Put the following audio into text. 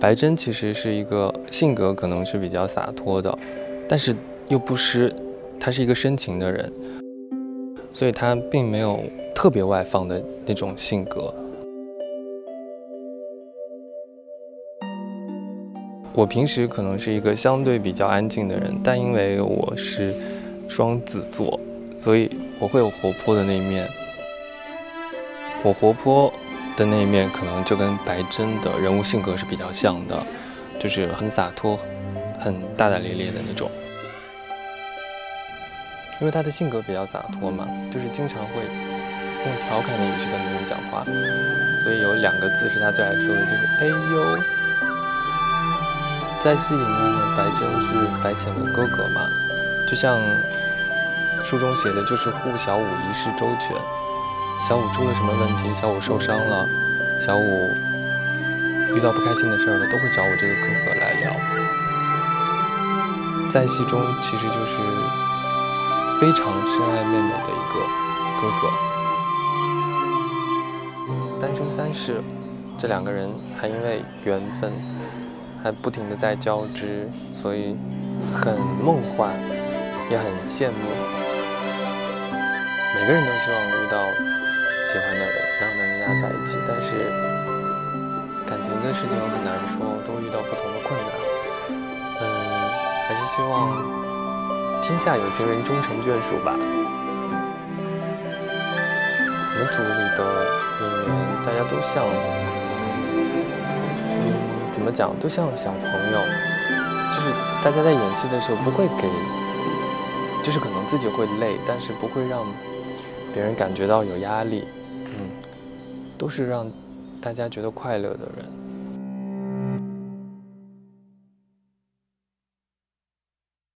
白真其实是一个性格可能是比较洒脱的，但是又不失，他是一个深情的人，所以他并没有特别外放的那种性格。我平时可能是一个相对比较安静的人，但因为我是双子座，所以我会有活泼的那一面。我活泼的那一面，可能就跟白真的人物性格是比较像的，就是很洒脱、很大大咧咧的那种。因为他的性格比较洒脱嘛，就是经常会用调侃的语气跟别人讲话，所以有两个字是他最爱说的，就是“哎呦”。在戏里面呢，白真是白浅的哥哥嘛，就像书中写的，就是护小五一世周全。小五出了什么问题，小五受伤了，小五遇到不开心的事儿了，都会找我这个哥哥来聊。在戏中，其实就是非常深爱妹妹的一个哥哥。单生三世，这两个人还因为缘分。还不停的在交织，所以很梦幻，也很羡慕。每个人都希望遇到喜欢的人，然后能跟他在一起。但是感情的事情很难说，都遇到不同的困难。嗯，还是希望天下有情人终成眷属吧。我们组里的演员大家都像。嗯怎么讲都像小朋友，就是大家在演戏的时候不会给，就是可能自己会累，但是不会让别人感觉到有压力，都是让大家觉得快乐的人。